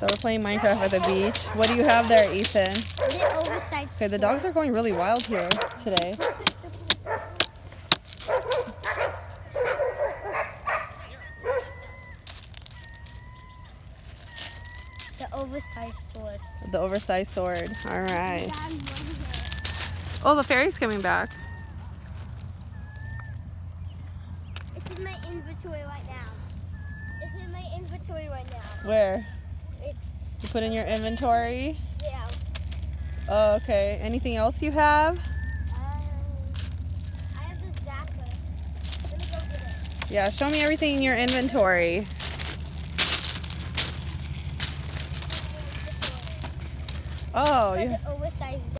So we're playing Minecraft at the beach. What do you have there, Ethan? The oversized Okay, the dogs are going really wild here today. The oversized sword. The oversized sword. All right. Dad, one here. Oh, the fairy's coming back. It's in my inventory right now. It's in my inventory right now. Where? You put in your inventory. yeah. Oh, okay. Anything else you have? Um, I have the zapper. Let me go get it. Yeah, show me everything in your inventory. Oh, Got you, the oversized